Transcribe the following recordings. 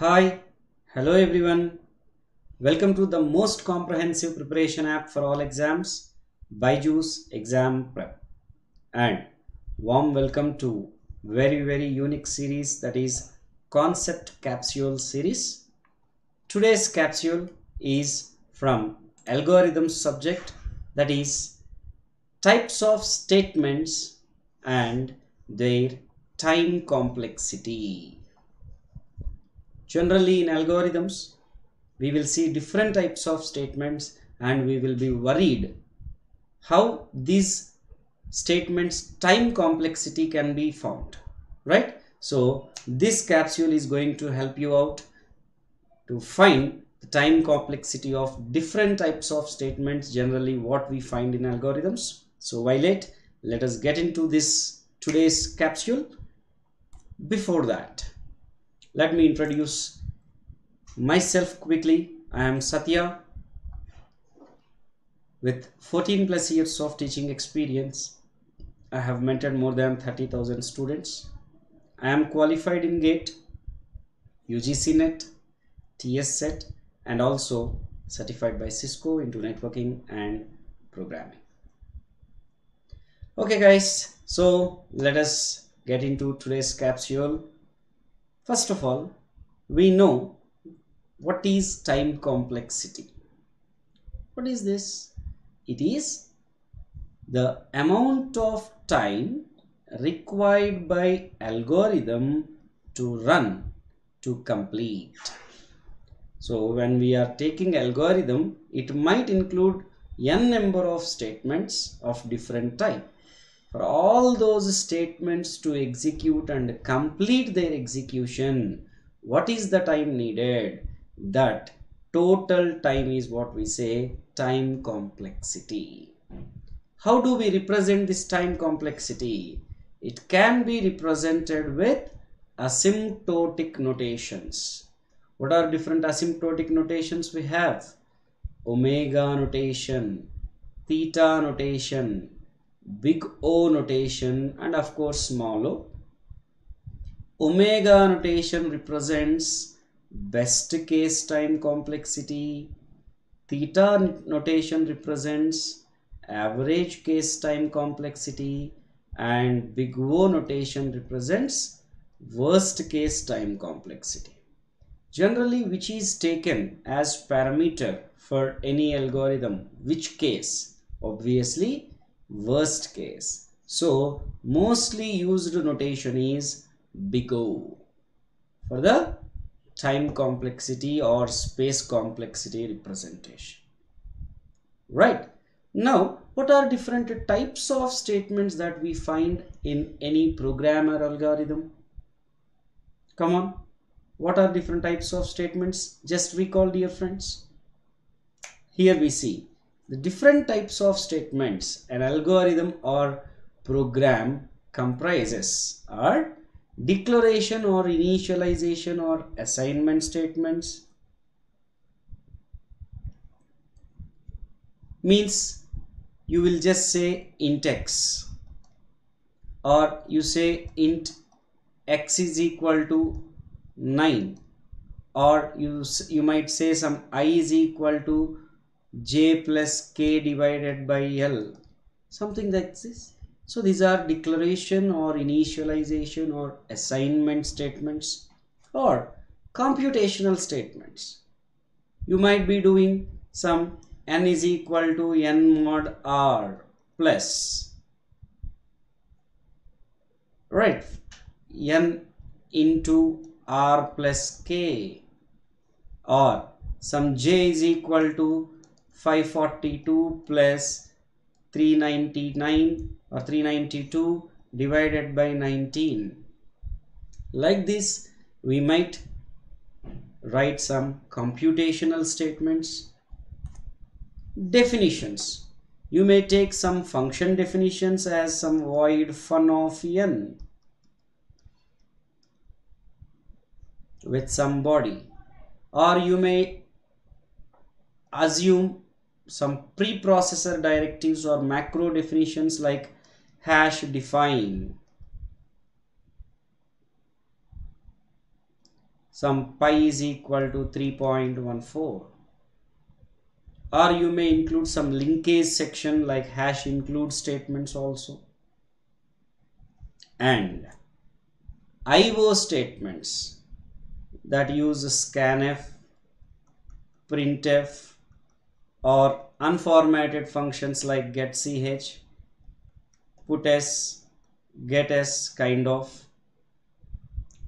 Hi, hello everyone. Welcome to the most comprehensive preparation app for all exams, Byju's Exam Prep. And warm welcome to very very unique series that is Concept Capsule series. Today's capsule is from algorithm subject that is types of statements and their time complexity. Generally in algorithms, we will see different types of statements and we will be worried how these statements time complexity can be found right? So this capsule is going to help you out to find the time complexity of different types of statements generally what we find in algorithms. So it let us get into this today's capsule. Before that let me introduce myself quickly. I am satya. With 14 plus years of teaching experience i have mentored more than 30000 students. I am qualified in gate ugc net ts set and also certified by cisco into networking and programming. Okay guys. So let us get into today's capsule first of all we know what is time complexity. What is this? It is the amount of time required by algorithm to run to complete. So when we are taking algorithm it might include n number of statements of different type for all those statements to execute and complete their execution what is the time needed? That total time is what we say time complexity. How do we represent this time complexity? It can be represented with asymptotic notations. What are different asymptotic notations we have? Omega notation theta notation big o notation and of course small o. Omega notation represents best case time complexity. Theta notation represents average case time complexity. And big o notation represents worst case time complexity. Generally which is taken as parameter for any algorithm? Which case? Obviously worst case. So mostly used notation is big o. For the time complexity or space complexity representation. Right. Now what are different types of statements that we find in any programmer algorithm? Come on. What are different types of statements? Just recall dear friends. Here we see the different types of statements an algorithm or program comprises are declaration or initialization or assignment statements means you will just say int x or you say int x is equal to 9 or you you might say some i is equal to j plus k divided by l something like this. So these are declaration or initialization or assignment statements or computational statements. You might be doing some n is equal to n mod r plus. Right. N into r plus k or some j is equal to 542 plus 399 or 392 divided by 19 like this we might write some computational statements. Definitions. You may take some function definitions as some void fun of n with some body. Or you may assume some preprocessor directives or macro definitions like hash define. Some pi is equal to 3.14 or you may include some linkage section like hash include statements also. And IO statements that use scanf, printf or unformatted functions like getch, puts, gets kind of.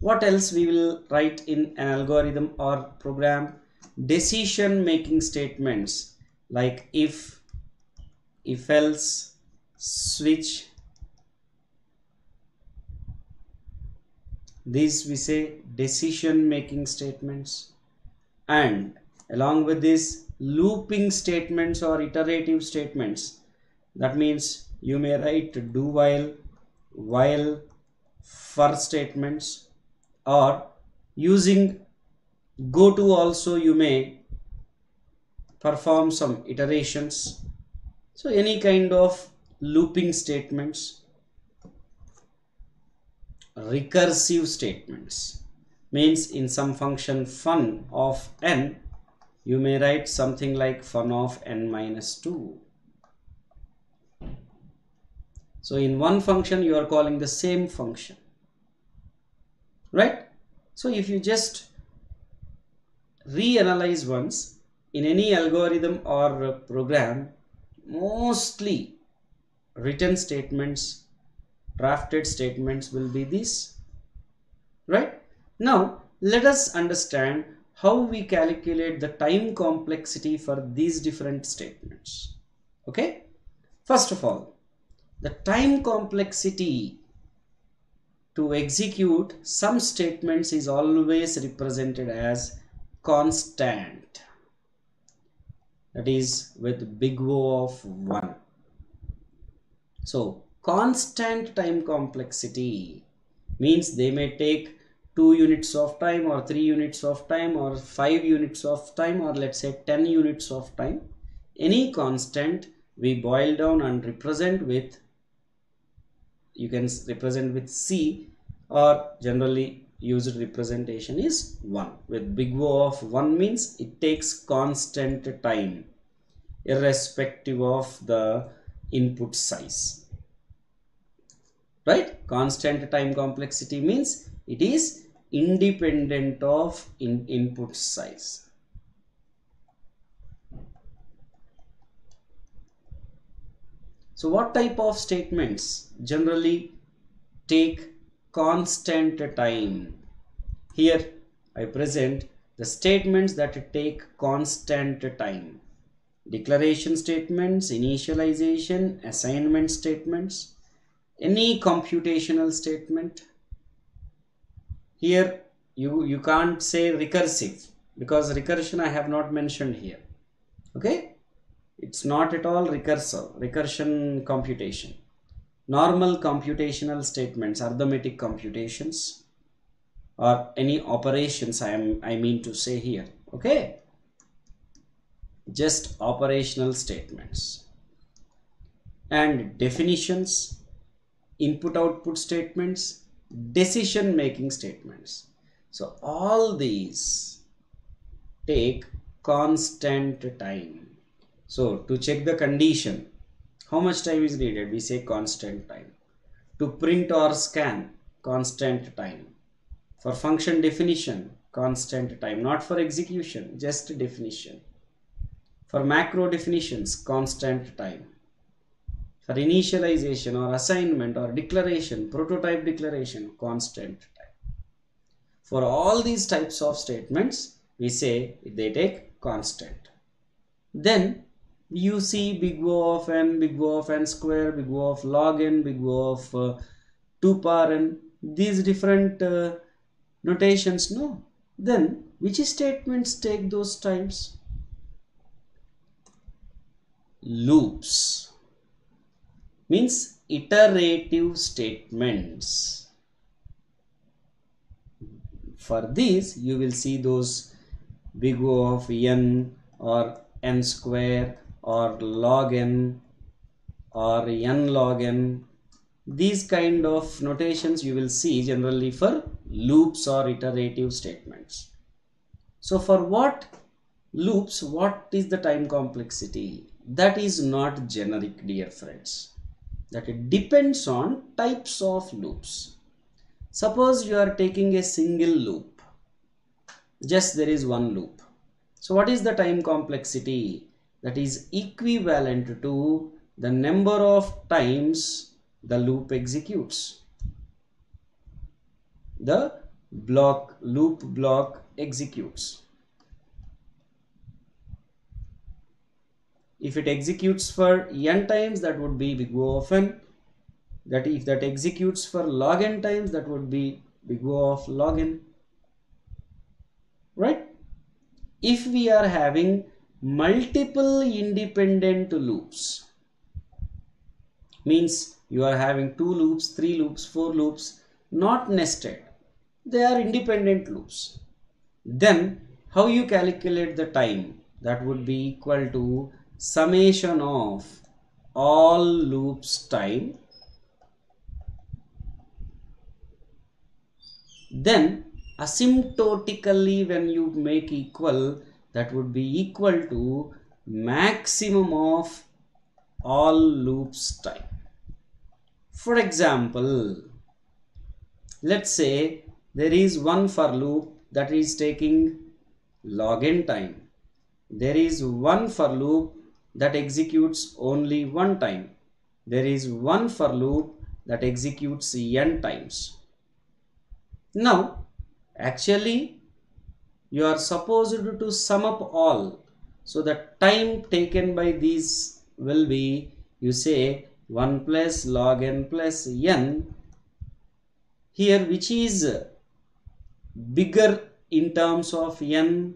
What else we will write in an algorithm or program? Decision making statements like if, if else, switch, these we say decision making statements and along with this looping statements or iterative statements. That means you may write do while while for statements or using go to also you may perform some iterations. So any kind of looping statements recursive statements means in some function fun of n you may write something like fun of n minus 2 so in one function you are calling the same function right? So if you just reanalyze once in any algorithm or program mostly written statements drafted statements will be this right? Now let us understand how we calculate the time complexity for these different statements. Okay? First of all the time complexity to execute some statements is always represented as constant. That is with big O of 1 so constant time complexity means they may take 2 units of time or 3 units of time or 5 units of time or let's say 10 units of time any constant we boil down and represent with you can represent with c or generally used representation is 1 with big O of 1 means it takes constant time irrespective of the input size. Right? Constant time complexity means it is independent of in input size. So what type of statements generally take constant time? Here i present the statements that take constant time. Declaration statements initialization assignment statements any computational statement here you you can't say recursive because recursion I have not mentioned here. Okay? It's not at all recursive recursion computation. Normal computational statements arithmetic computations or any operations I am I mean to say here. Okay? Just operational statements. And definitions input output statements decision making statements. So all these take constant time. So to check the condition how much time is needed? We say constant time. To print or scan constant time. For function definition constant time. Not for execution just definition. For macro definitions constant time for initialization or assignment or declaration, prototype declaration, constant type. For all these types of statements, we say they take constant. Then you see big O of n, big O of n square, big O of log n, big O of uh, 2 power n, these different uh, notations, no? Then which statements take those times? Loops means iterative statements for this you will see those big O of n or n square or log n or n log n these kind of notations you will see generally for loops or iterative statements So for what loops, what is the time complexity? That is not generic dear friends. That it depends on types of loops. Suppose you are taking a single loop. Just there is one loop. So what is the time complexity? That is equivalent to the number of times the loop executes. The block loop block executes. If it executes for n times that would be big O of n. That if that executes for log n times that would be big O of log n. Right? If we are having multiple independent loops means you are having two loops, three loops, four loops not nested they are independent loops then how you calculate the time that would be equal to summation of all loops time. Then asymptotically when you make equal that would be equal to maximum of all loops time. For example let's say there is one for loop that is taking log n time. There is one for loop that executes only one time. There is one for loop that executes n times. Now actually you are supposed to sum up all. So the time taken by these will be you say 1 plus log n plus n here which is bigger in terms of n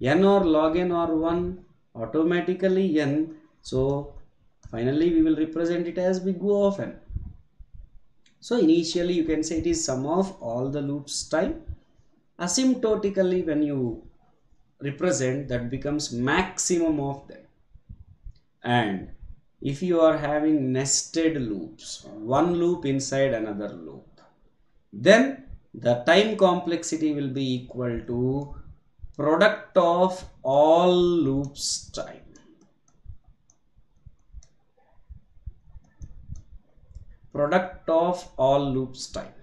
n or log n or 1 automatically n. So finally we will represent it as big O of n. So initially you can say it is sum of all the loops time asymptotically when you represent that becomes maximum of them. And if you are having nested loops one loop inside another loop then the time complexity will be equal to product of all loops time. Product of all loops time.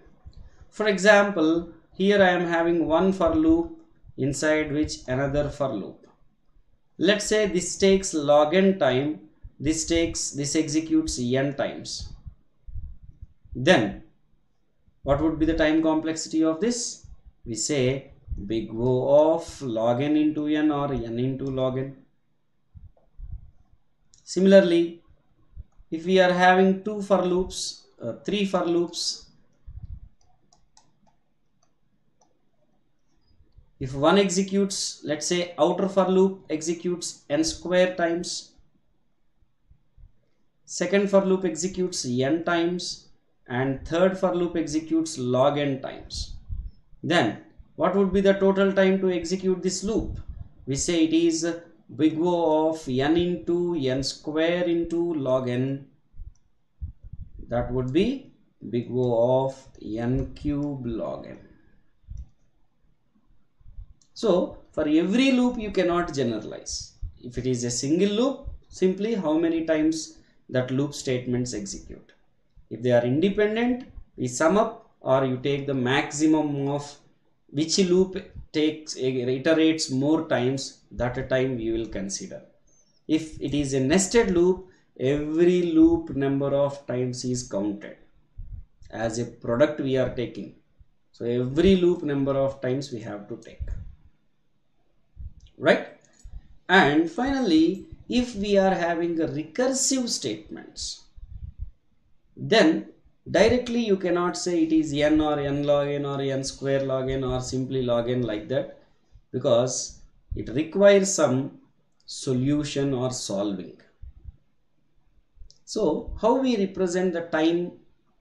For example, here I am having one for loop inside which another for loop. Let's say this takes log n time, this takes, this executes n times. Then what would be the time complexity of this we say big O of log n into n or n into log n similarly if we are having two for loops uh, three for loops if one executes let's say outer for loop executes n square times second for loop executes n times and third for loop executes log n times. Then what would be the total time to execute this loop? We say it is big O of n into n square into log n. That would be big O of n cube log n. So for every loop you cannot generalize. If it is a single loop, simply how many times that loop statements execute. If they are independent, we sum up or you take the maximum of which loop takes eh, iterates more times that time we will consider. If it is a nested loop, every loop number of times is counted as a product we are taking. So every loop number of times we have to take. Right? And finally, if we are having a recursive statements, then directly you cannot say it is n or n log n or n square log n or simply log n like that because it requires some solution or solving. So how we represent the time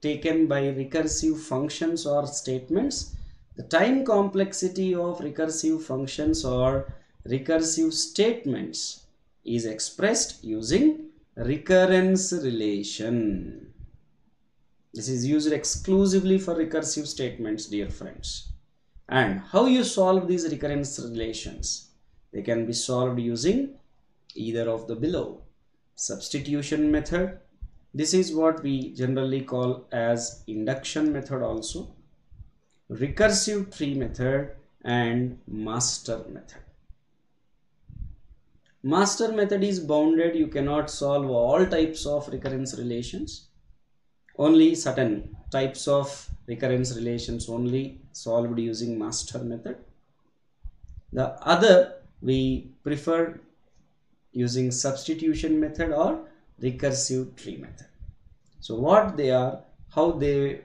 taken by recursive functions or statements? The time complexity of recursive functions or recursive statements is expressed using recurrence relation. This is used exclusively for recursive statements, dear friends. and how you solve these recurrence relations? They can be solved using either of the below. Substitution method. This is what we generally call as induction method also. Recursive tree method and master method. Master method is bounded. You cannot solve all types of recurrence relations only certain types of recurrence relations only solved using master method. The other we prefer using substitution method or recursive tree method. So what they are how they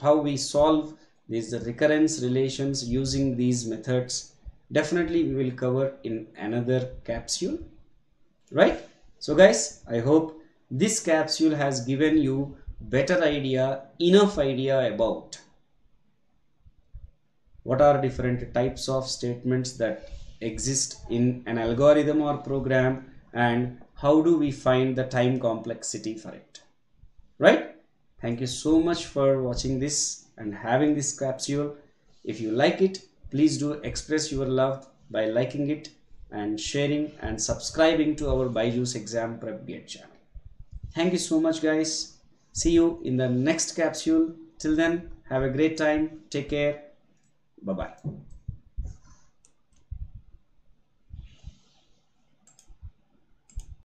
how we solve these recurrence relations using these methods definitely we will cover in another capsule. Right? So guys i hope this capsule has given you better idea enough idea about. What are different types of statements that exist in an algorithm or program and how do we find the time complexity for it? Right? Thank you so much for watching this and having this capsule. If you like it please do express your love by liking it and sharing and subscribing to our Byju's exam prep gate channel thank you so much guys. See you in the next capsule. Till then have a great time. Take care. Bye bye